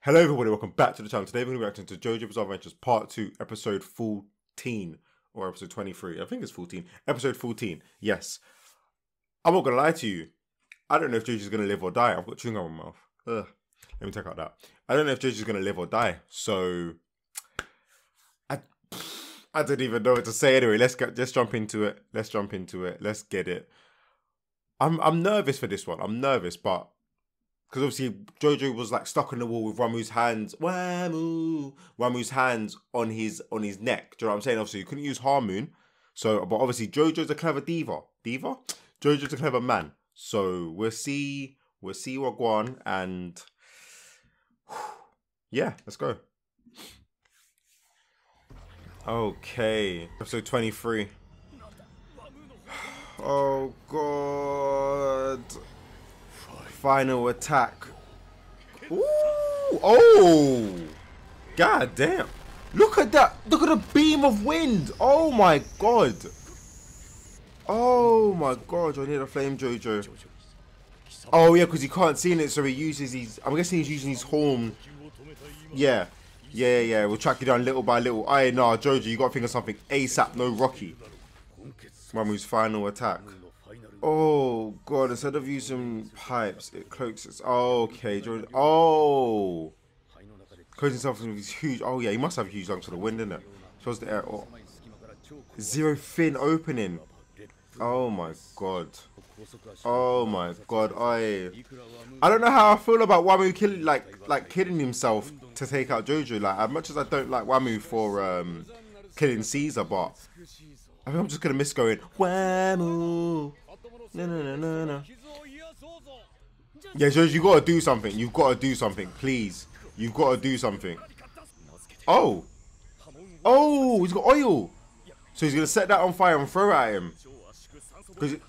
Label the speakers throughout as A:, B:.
A: Hello everybody, welcome back to the channel. Today we're going to be reacting to JoJo Bizarre Adventures Part 2, Episode 14. Or Episode 23. I think it's 14. Episode 14. Yes. I'm not going to lie to you. I don't know if JoJo's going to live or die. I've got chewing gum in my mouth. Ugh. Let me take out that. I don't know if JoJo's going to live or die. So... I... I don't even know what to say anyway. Let's get let's jump into it. Let's jump into it. Let's get it. I'm I'm nervous for this one. I'm nervous, but because obviously Jojo was like stuck on the wall with Ramu's hands, Wamu, Ramuh's hands on his on his neck. Do you know what I'm saying? Obviously, you couldn't use Hamon. So, but obviously Jojo's a clever diva. Diva? Jojo's a clever man. So we'll see. We'll see what go on, and yeah, let's go. Okay, episode 23. Oh god. Final attack. Ooh, oh. God damn. Look at that. Look at the beam of wind. Oh my god. Oh my god. I need a flame Jojo. Oh yeah, because he can't see in it, so he uses his. I'm guessing he's using his horn. Yeah. Yeah, yeah, we'll track you down little by little. Aye, nah, Jojo, you gotta think of something ASAP, no Rocky. Ramuh's final attack. Oh god, instead of using pipes, it cloaks its oh, okay, Jordan. Oh closing himself with these huge oh yeah, he must have huge lungs for the wind, innit? Shows the air oh. Zero fin opening. Oh my god. Oh my god, I I don't know how I feel about Wamu killing like like killing himself to take out Jojo. Like as much as I don't like Wamu for um killing Caesar, but I think I'm just gonna miss going Wamu. No no no no no. Yeah, Jojo, you gotta do something. You've gotta do something, please. You've gotta do something. Oh. Oh, he's got oil. So he's gonna set that on fire and throw it at him. Cause it,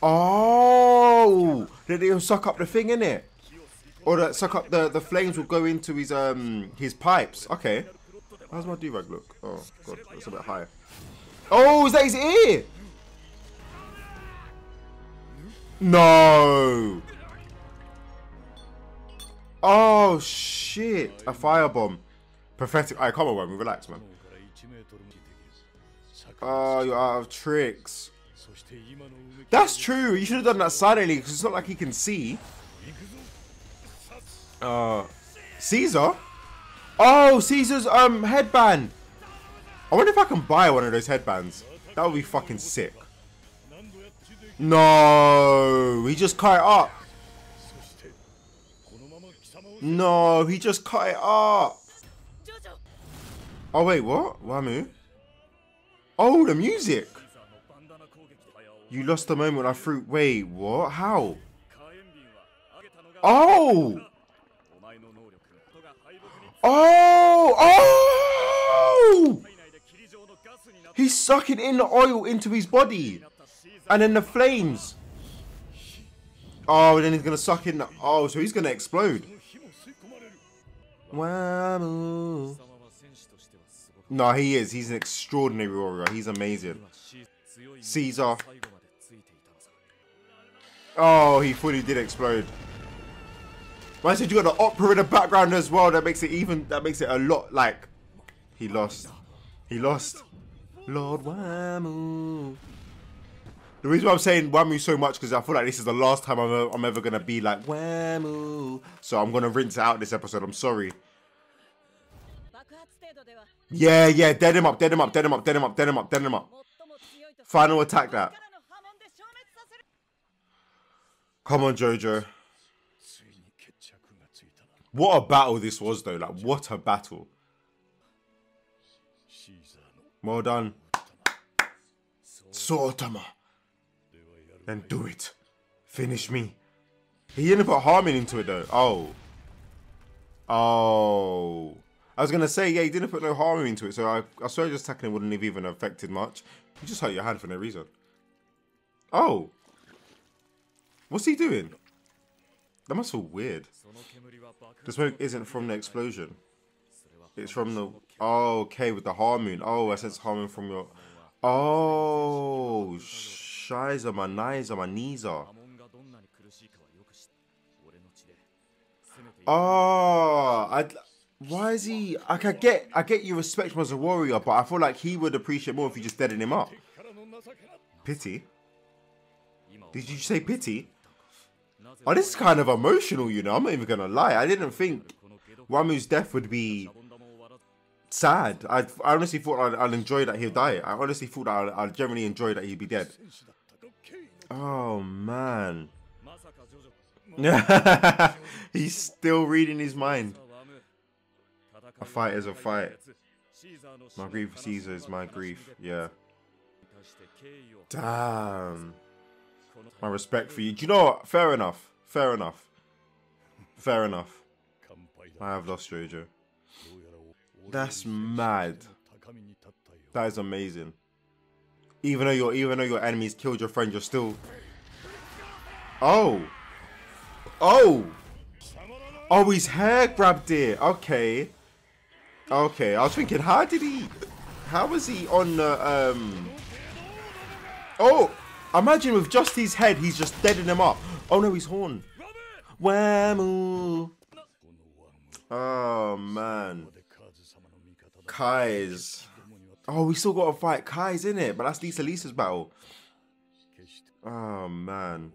A: Oh, that he'll suck up the thing in it, or that suck up the the flames will go into his um his pipes. Okay, how's my do rag look? Oh god, that's a bit high. Oh, is that his ear? No. Oh shit! A firebomb. Pathetic. Alright, come on, man. Relax, man. Oh, you're out of tricks. That's true. You should have done that silently because it's not like he can see. Uh, Caesar? Oh, Caesar's um headband. I wonder if I can buy one of those headbands. That would be fucking sick. No, he just cut it up. No, he just cut it up. Oh wait, what? Wamu? Oh, the music. You lost the moment I threw. Wait, what? How? Oh! Oh! Oh! He's sucking in the oil into his body. And then the flames. Oh, and then he's going to suck in the... Oh, so he's going to explode. No, he is. He's an extraordinary warrior. He's amazing. Caesar. Oh, he fully did explode. I said you got the opera in the background as well. That makes it even. That makes it a lot like he lost. He lost. Lord Wamu. The reason why I'm saying Wamu so much because I feel like this is the last time I'm, I'm ever gonna be like Wamu. So I'm gonna rinse out this episode. I'm sorry. Yeah, yeah, dead him up, dead him up, dead him up, dead him up, dead him up, dead him up. Final attack that. Come on, Jojo. What a battle this was, though. Like, what a battle. Well done. Saotama. Then do it. Finish me. He didn't put Hamon into it, though. Oh. Oh. I was going to say, yeah, he didn't put no Hamon into it, so I, I swear just attacking wouldn't have even affected much. You just hurt your hand for no reason. Oh. What's he doing? That must feel weird. The smoke isn't from the explosion. It's from the... Oh, okay, with the Hamon. Oh, I sense Hamon from your... Oh, Shiza, my Niza, my Niza. Oh, ah, I. Why is he? I get, I get you respect him as a warrior, but I feel like he would appreciate more if you just deadened him up. Pity? Did you say pity? Oh, this is kind of emotional, you know. I'm not even gonna lie. I didn't think Ramu's death would be sad. I, I honestly thought I'd, I'd, enjoy that he'd die. I honestly thought I'd, I'd generally enjoy that he'd be dead. Oh man. He's still reading his mind. A fight is a fight. My grief for Caesar is my grief. Yeah. Damn. My respect for you. Do you know what? Fair enough. Fair enough. Fair enough. I have lost Jojo. That's mad. That is amazing. Even though your even though your enemies killed your friend, you're still. Oh. Oh. Oh, his hair grabbed it. Okay. Okay, I was thinking, how did he... How was he on the... Um... Oh! Imagine with just his head, he's just deading him up. Oh no, he's horn. Whammoo. Oh, man. Kai's. Oh, we still got to fight Kai's, in it, But that's Lisa Lisa's battle. Oh, man.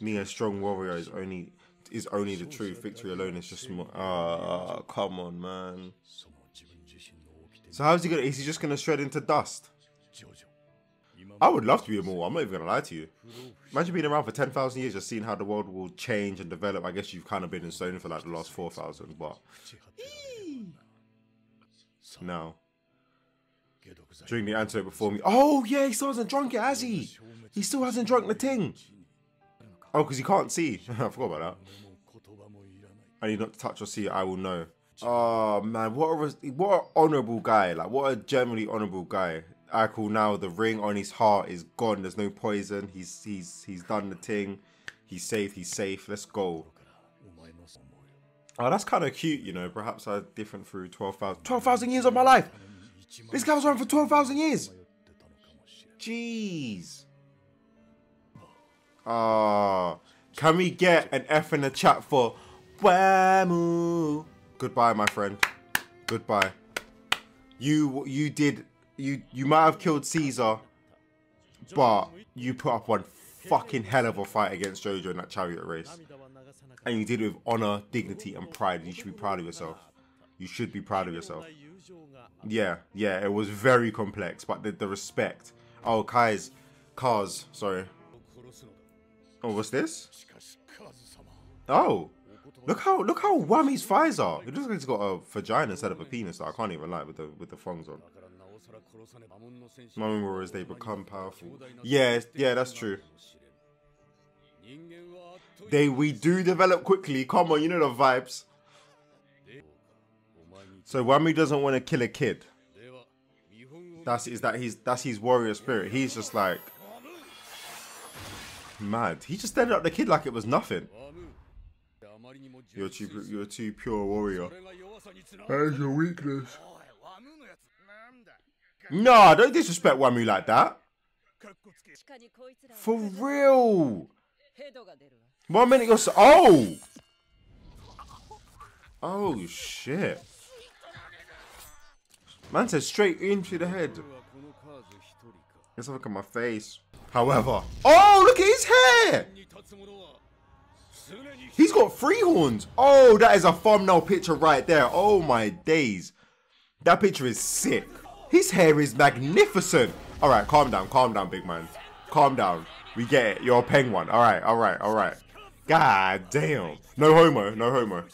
A: Me, a strong warrior, is only is only the truth. Victory alone is just more. Ah, come on, man. So how's he gonna? Is he just gonna shred into dust? I would love to be a more. I'm not even gonna lie to you. Imagine being around for ten thousand years, just seeing how the world will change and develop. I guess you've kind of been in stone for like the last four thousand, but no. Drink the antidote before me. Oh yeah, he still hasn't drunk it, has he? He still hasn't drunk the thing. Oh, because he can't see. I forgot about that. I need not to touch or see. I will know. Oh man, what a what an honourable guy! Like what a generally honourable guy. I call now the ring on his heart is gone. There's no poison. He's he's he's done the thing. He's safe. He's safe. Let's go. Oh, that's kind of cute, you know. Perhaps I different through 12,000 12, years of my life. This guy was around for 12,000 years. Jeez. Ah, uh, can we get an F in the chat for Whamu? Goodbye, my friend. Goodbye. You you did you you might have killed Caesar, but you put up one fucking hell of a fight against Jojo in that chariot race. And you did it with honor, dignity, and pride. You should be proud of yourself. You should be proud of yourself. Yeah, yeah, it was very complex, but the, the respect. Oh, Kai's Kars, sorry. Oh, what's this? Oh, look how look how Whammy's thighs are. It looks like he's got a vagina instead of a penis. Though. I can't even lie with the with the thongs on. Moment as they become powerful. Yeah, yeah, that's true. They we do develop quickly. Come on, you know the vibes. So Whammy doesn't want to kill a kid. That's is that he's that's his warrior spirit. He's just like mad. He just ended up the kid like it was nothing. You're too, you're too pure warrior. That's your weakness. Nah, don't disrespect Whammy like that. For real. One minute you're so oh. Oh shit. Man said straight into the head. Let's look at my face. However, oh, look at his hair. He's got three horns. Oh, that is a thumbnail picture right there. Oh my days. That picture is sick. His hair is magnificent. All right, calm down, calm down, big man. Calm down. We get it. You're a penguin. All right, all right, all right. God damn. No homo, no homo.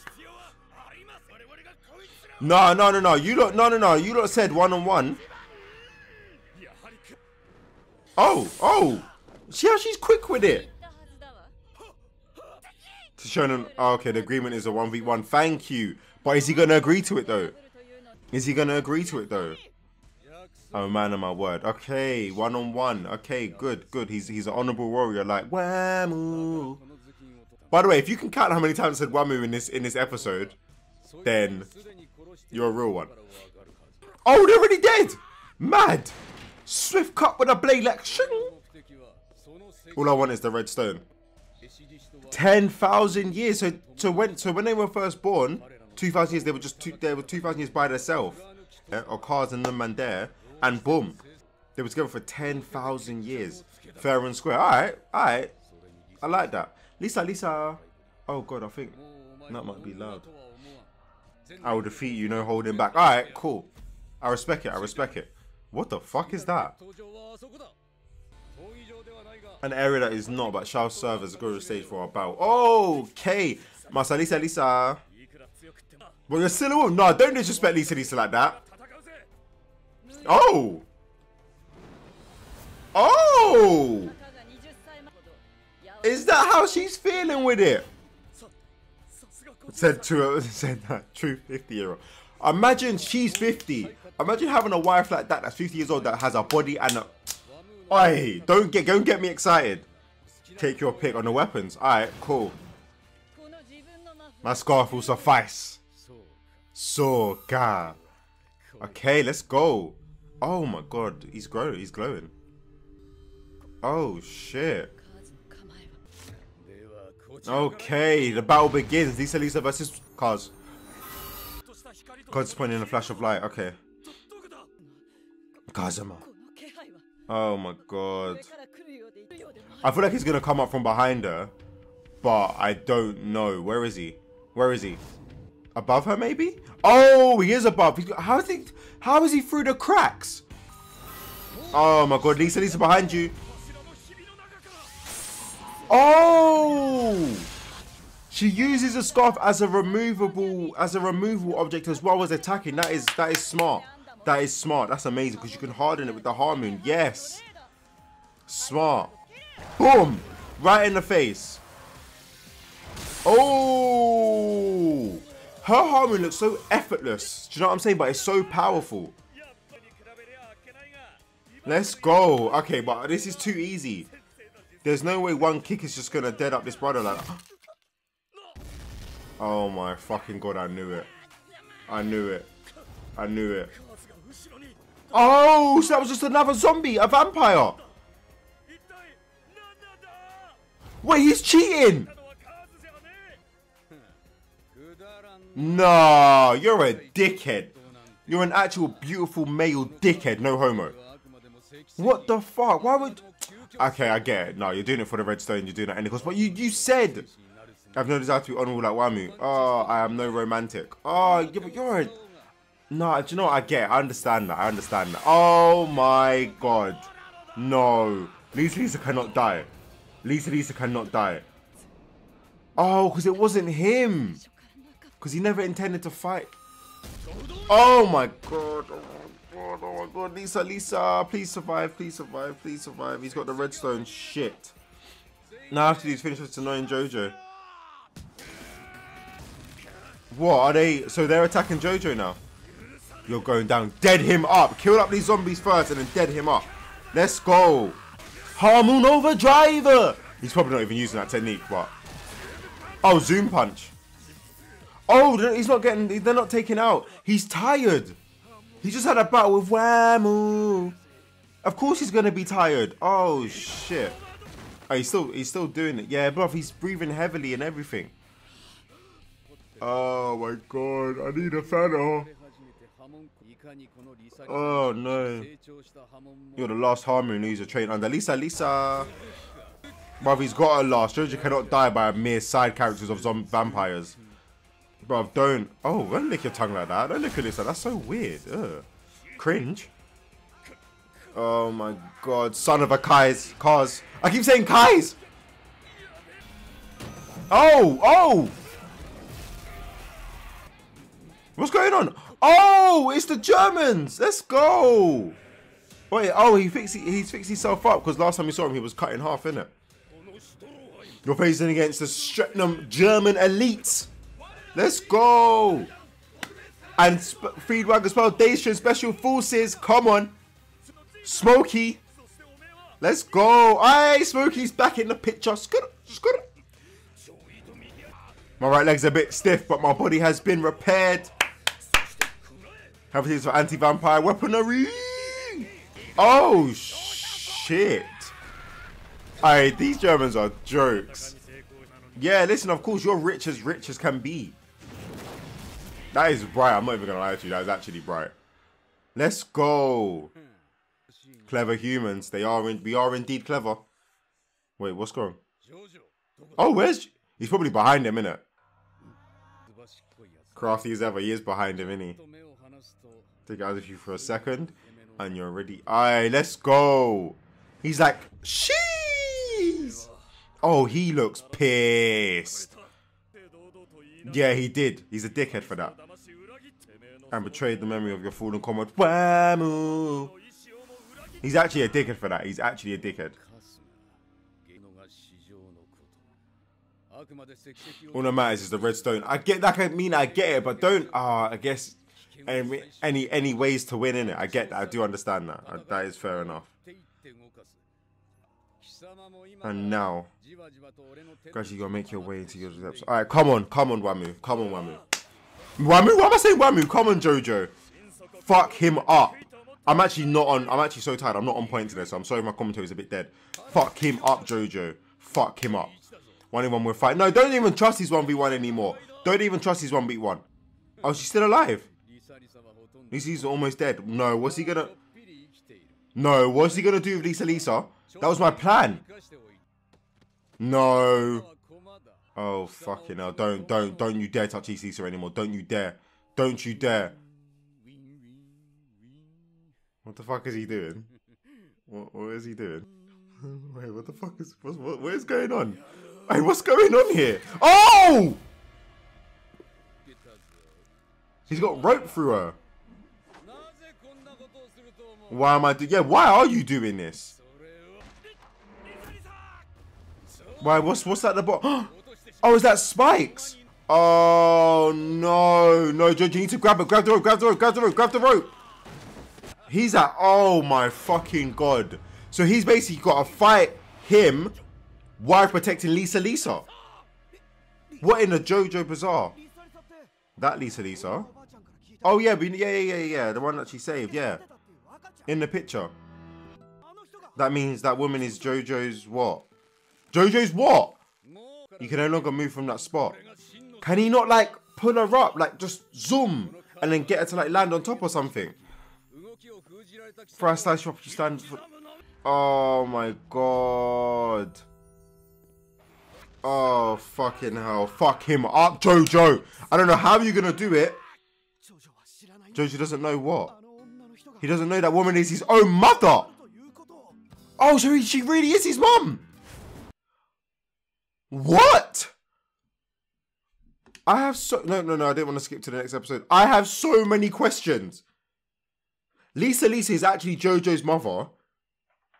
A: No, no, no, no. You don't. No, no, no. You don't said one on one. Oh, oh. See how she's quick with it. To show them. Oh, okay, the agreement is a one v one. Thank you. But is he gonna agree to it though? Is he gonna agree to it though? Oh man of my word. Okay, one on one. Okay, good, good. He's he's an honorable warrior. Like Whamu. By the way, if you can count how many times I said Whamu in this in this episode, then you're a real one. Oh, they're already dead. Mad. Swift cut with a blade like shing. All I want is the red stone. 10,000 years. So, so when, so when they were first born, 2,000 years, they were just two, they were 2,000 years by themselves, yeah? or Kars and them man there, and boom, they were together for 10,000 years, fair and square. All right, all right, I like that. Lisa, Lisa. Oh god, I think that might be loud. I will defeat you, no holding back. All right, cool. I respect it. I respect it. What the fuck is that? An area that is not, but shall serve as a go stage for our battle. Okay, Masa Lisa But you're still a woman. No, don't disrespect Lisa Lisa like that. Oh. Oh. Is that how she's feeling with it? Said to said that true 50 year old. Imagine she's 50. Imagine having a wife like that that's 50 years old that has a body and a. Oi, don't get don't get me excited. Take your pick on the weapons. Alright, cool. My scarf will suffice. So god. Okay, let's go. Oh my god, he's growing, he's glowing. Oh shit. Okay, the battle begins. Lisa Lisa versus. Kaz pointing in a flash of light. Okay. Kazuma. Oh my god. I feel like he's gonna come up from behind her, but I don't know. Where is he? Where is he? Above her, maybe? Oh, he is above. How is he? How is he through the cracks? Oh my god, Lisa, Lisa behind you. Oh! She uses a scarf as a removable as a removable object as well as attacking. That is that is smart. That is smart. That's amazing because you can harden it with the Hamon. Yes. Smart. Boom! Right in the face. Oh! Her Hamon looks so effortless. Do you know what I'm saying? But it's so powerful. Let's go. Okay, but this is too easy. There's no way one kick is just gonna dead up this brother like Oh my fucking god, I knew it. I knew it. I knew it. Oh, so that was just another zombie, a vampire. Wait, he's cheating. Nah, you're a dickhead. You're an actual beautiful male dickhead, no homo. What the fuck? Why would... Okay, I get it. No, you're doing it for the redstone. You're doing it anyways. But you, you said, I have no desire to be honorable like Wamu. Oh, I am no romantic. Oh, yeah, but you're a... No, do you know what? I get. I understand that. I understand that. Oh my god. No. Lisa Lisa cannot die. Lisa Lisa cannot die. Oh, because it wasn't him. Because he never intended to fight. Oh my god. Oh my god, Lisa, Lisa, please survive, please survive, please survive. He's got the redstone, shit. Now after these finish with annoying Jojo. What, are they, so they're attacking Jojo now? You're going down, dead him up. Kill up these zombies first and then dead him up. Let's go. Hamon Overdriver. He's probably not even using that technique, but. Oh, Zoom Punch. Oh, he's not getting, they're not taking out. He's tired. He just had a battle with Wamu. Of course he's gonna be tired. Oh shit. Oh, he's still he's still doing it. Yeah, bro, he's breathing heavily and everything. Oh my god, I need a fan. Oh no. You're the last Hamon who's a train under Lisa Lisa. Bruv, he's got a last. Jojo cannot die by mere side characters of vampires. Bro, don't. Oh, don't lick your tongue like that. Don't lick your lips like that. That's so weird. Ugh. Cringe. Oh my god. Son of a Kai's. Kars. I keep saying Kai's. Oh, oh. What's going on? Oh, it's the Germans. Let's go. Wait, oh, he fixed, he's fixed himself up because last time we saw him, he was cut in half, innit? You're facing against the Stretnum German elites. Let's go. And sp as well. Dacian Special Forces. Come on. Smokey. Let's go. Aye, Smokey's back in the picture. Skur, skur. My right leg's a bit stiff, but my body has been repaired. Everything's for anti-vampire weaponry. Oh, shit. Alright, these Germans are jokes. Yeah, listen, of course, you're rich as rich as can be. That is bright. I'm not even going to lie to you. That is actually bright. Let's go. Clever humans. They are in, we are indeed clever. Wait, what's going Oh, where's... He's probably behind him, innit? Crafty as ever. He is behind him, isn't he? Take out of you for a second. And you're ready. Alright, let's go. He's like, sheesh. Oh, he looks pissed. Yeah, he did. He's a dickhead for that. And betrayed the memory of your fallen comrade. Wamu. He's actually a dickhead for that. He's actually a dickhead. All that matters is the redstone. I get that. I mean, I get it, but don't. Ah, I guess any any any ways to win in it. I get that. I do understand that. That is fair enough. And now, gradually, you gotta make your way into your steps. All right, come on, come on, Wamu, come on, Wamu. Wamu, why am I saying Wamu? Come on, Jojo. Fuck him up. I'm actually not on. I'm actually so tired. I'm not on point today, so I'm sorry my commentary is a bit dead. Fuck him up, Jojo. Fuck him up. One in one with fight. No, don't even trust his 1v1 anymore. Don't even trust his 1v1. Oh, she's still alive. Lisa's almost dead. No, what's he gonna... No, what's he gonna do with Lisa Lisa? That was my plan. No. Oh, fucking hell. Don't, don't, don't you dare touch Lisa anymore. Don't you dare. Don't you dare. What the fuck is he doing? What, what is he doing? Wait, what the fuck is... What, what, what is going on? Hey, what's going on here? Oh! He's got rope through her. Why am I doing? Yeah, why are you doing this? Why? What's what's at the bottom? Oh, is that spikes? Oh no, no, George, you need to grab it. Grab the rope. Grab the rope. Grab the rope. Grab the rope. He's at. Oh my fucking god. So he's basically got to fight him while protecting Lisa Lisa. What in the JoJo Bizarre? That Lisa Lisa? Oh yeah, yeah, yeah, yeah, yeah. The one that she saved, yeah. In the picture. That means that woman is JoJo's what? JoJo's what? You can no longer move from that spot. Can he not like pull her up, like just zoom and then get her to like land on top or something? For a slash stand. For... Oh my god. Oh, fucking hell. Fuck him up, Jojo. I don't know how you're to do it. Jojo doesn't know what. He doesn't know that woman is his own mother. Oh, so he, she really is his mum. What? I have so... No, no, no. I didn't want to skip to the next episode. I have so many questions. Lisa Lisa is actually Jojo's mother.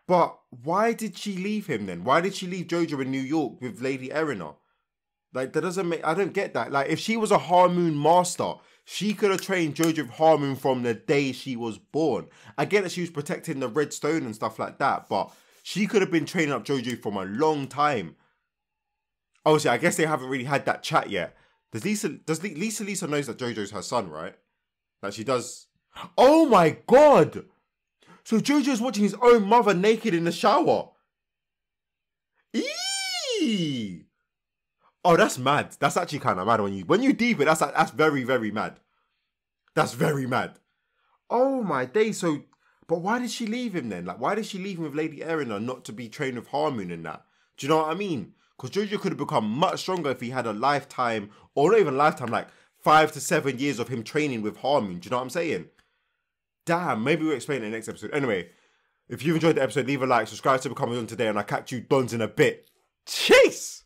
A: But why did she leave him then? Why did she leave Jojo in New York with Lady Erina? Like that doesn't make I don't get that. Like if she was a Hamon master, she could have trained Jojo with Hamon from the day she was born. I get that she was protecting the red stone and stuff like that, but she could have been training up Jojo from a long time. Obviously, I guess they haven't really had that chat yet. Does Lisa does Lisa Lisa knows that Jojo's her son, right? That she does. Oh my god! So Jojo's watching his own mother naked in the shower. Eee! Oh, that's mad. That's actually kind of mad when you when you deep it. That's that's very very mad. That's very mad. Oh my day. So, but why did she leave him then? Like, why did she leave him with Lady Erina not to be trained with Hamon and that? Do you know what I mean? Because Jojo could have become much stronger if he had a lifetime, or not even lifetime, like five to seven years of him training with Hamon. Do you know what I'm saying? Damn, maybe we'll explain it in the next episode. Anyway, if you've enjoyed the episode, leave a like, subscribe to become on today, and I'll catch you dons in a bit. Chase!